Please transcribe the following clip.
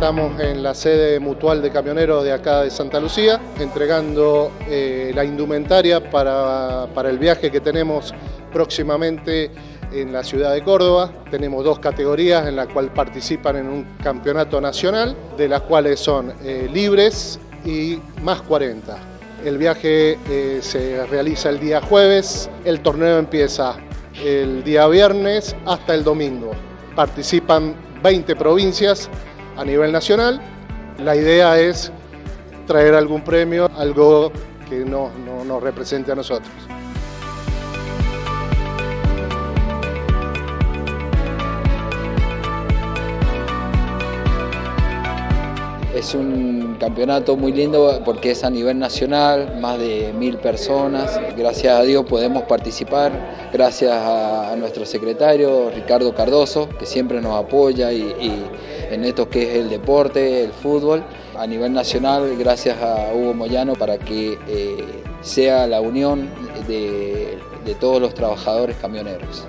Estamos en la sede mutual de camioneros de acá de Santa Lucía, entregando eh, la indumentaria para, el viaje que tenemos próximamente en la ciudad de Córdoba. Tenemos dos categorías en las cuales participan en un campeonato nacional, de las cuales son eh, libres y más 40. El viaje eh, se realiza el día jueves, el torneo empieza el día viernes hasta el domingo. Participan 20 provincias a nivel nacional. La idea es traer algún premio, algo que no, nos represente a nosotros. Es un campeonato muy lindo porque es a nivel nacional, más de mil personas. Gracias a Dios podemos participar, gracias a, nuestro secretario Ricardo Cardoso, que siempre nos apoya y, en esto que es el deporte, el fútbol. A nivel nacional, gracias a Hugo Moyano para que eh, sea la unión de todos los trabajadores camioneros.